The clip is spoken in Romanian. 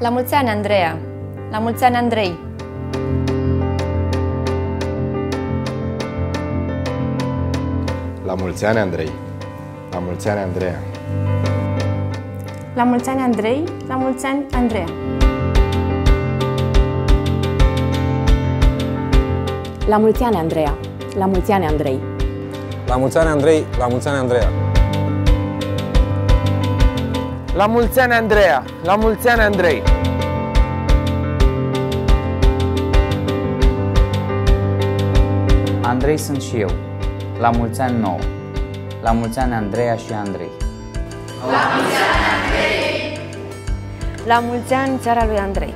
La mulți ani, Andreea! La mulți ani, Andrei! La mulți ani, Andrei! La mulți ani, Andreea! La mulți ani, Andrei! La mulți ani, Andreea! La mulți ani, Andreea! La mulți ani, Andrei! La mulți ani, Andrei! La mulți ani, Andreea! La mulți ani, Andreea! La mulți ani, Andrei! Andrei sunt și eu. La mulți ani nou. La mulți ani Andreea și Andrei. La mulți ani, țara lui Andrei!